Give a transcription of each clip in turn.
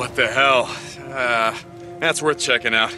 What the hell? Uh, that's worth checking out.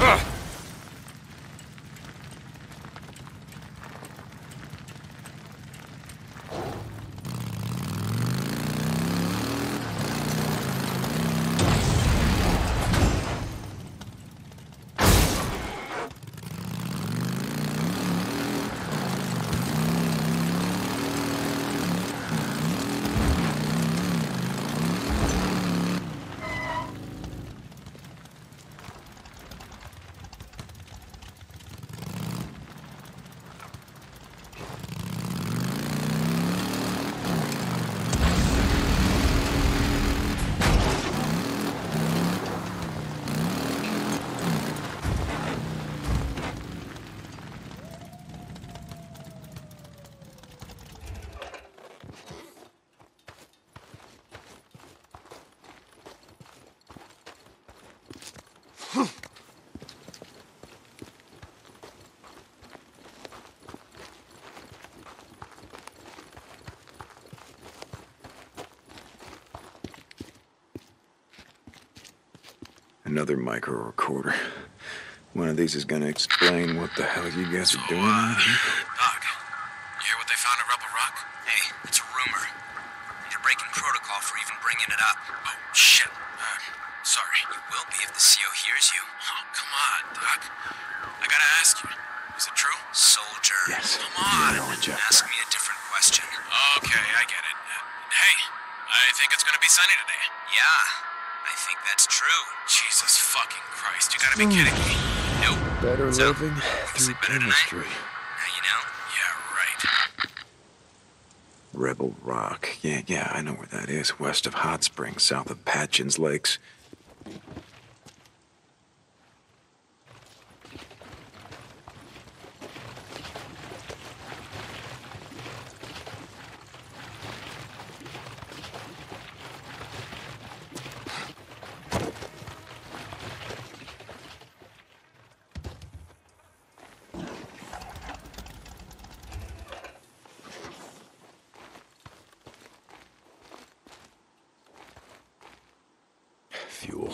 Ugh. Another micro recorder. One of these is gonna explain what the hell you guys are doing uh. Doc, you hear what they found at Rebel Rock? Hey, it's a rumor. You're breaking protocol for even bringing it up. Oh, shit. Uh, sorry. You will be if the CO hears you. Oh, come on, Doc. I gotta ask you. Is it true? Soldier. Yes. Come on. Yeah, Owen Ask me a different question. Okay, I get it. Uh, hey, I think it's gonna be sunny today. Yeah, I think that's true. Jesus fucking Christ, you gotta be hmm. kidding me. No. Better So, living through better tonight? chemistry. Now you know? Yeah, right. Rebel Rock. Yeah, yeah, I know where that is. West of Hot Springs, south of Patjens Lakes. Fuel.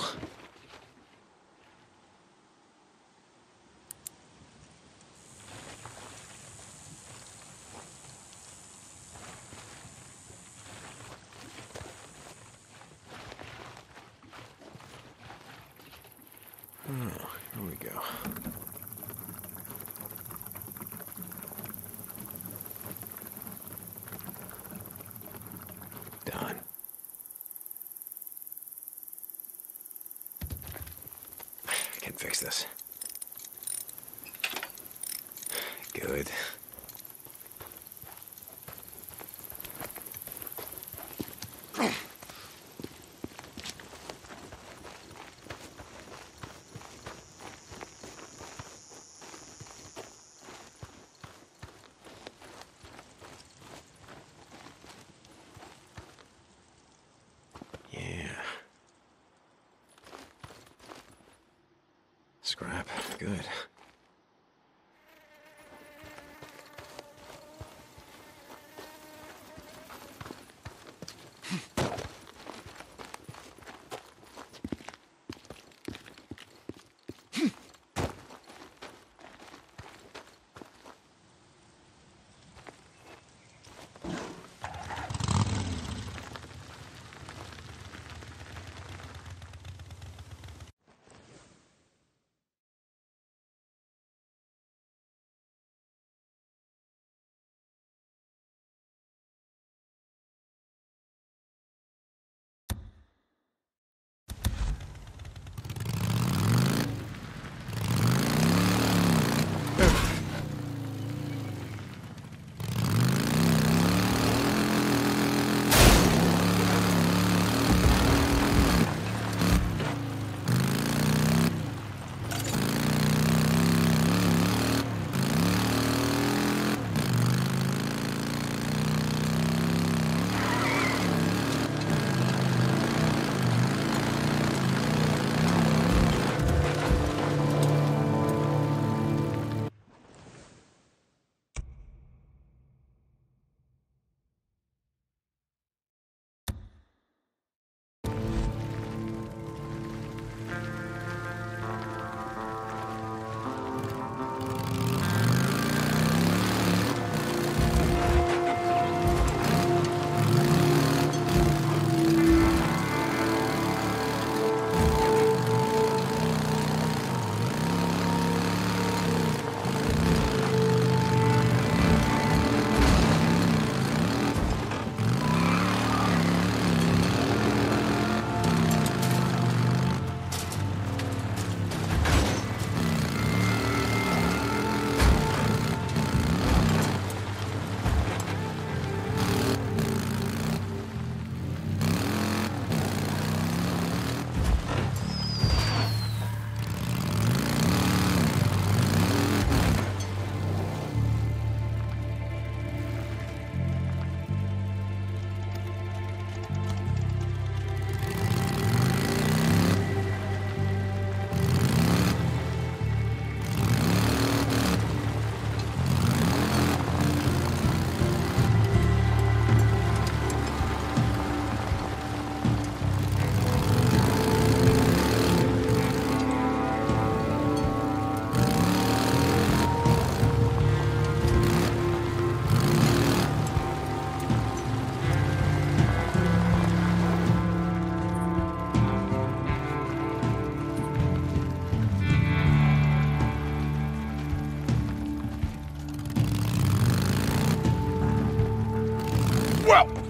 Oh, here we go. Done. I can fix this. Good. Scrap. Good. Well.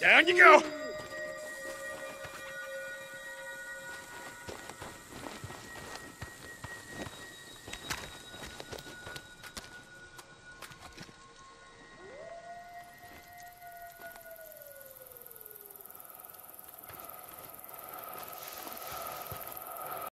Down you go!